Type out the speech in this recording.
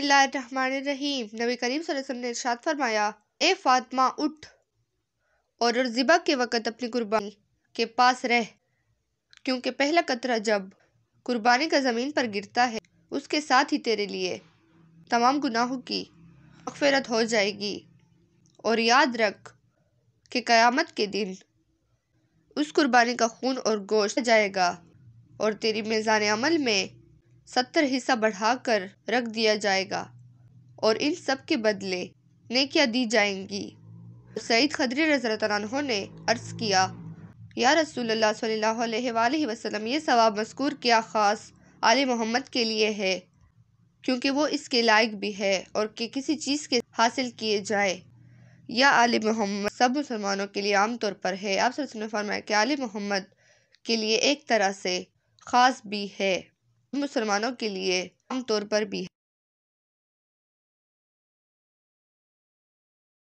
रहीम, नबी करीम वसल्लम ने फरमाया, ए फातमा, उठ और ज़िबा के वक़्त अपनी कुर्बानी के पास रह, क्योंकि पहला कतरा जब कुर्बानी का ज़मीन पर गिरता है, उसके साथ ही तेरे लिए तमाम गुनाहों की मगफरत हो जाएगी। और याद रख कि क़यामत के दिन उस कुर्बानी का खून और गोश्त जाएगा और तेरी मेज़ान अमल में सत्तर हिस्सा बढ़ाकर रख दिया जाएगा और इन सब के बदले नेकियाँ दी जाएँगी। सईद खदरी रज़ी ने अर्ज़ किया, या रसूल सल्लल्लाहु अलैहि ये सवाब मस्कूर क्या ख़ास आल मोहम्मद के लिए है? क्योंकि वो इसके लायक भी है और कि किसी चीज़ के हासिल किए जाए। या आल मोहम्मद सब मुसलमानों के लिए आम तौर पर है। आप ने फरमाया कि आल मोहम्मद के लिए एक तरह से ख़ास भी है? मुसलमानों के लिए आमतौर पर भी है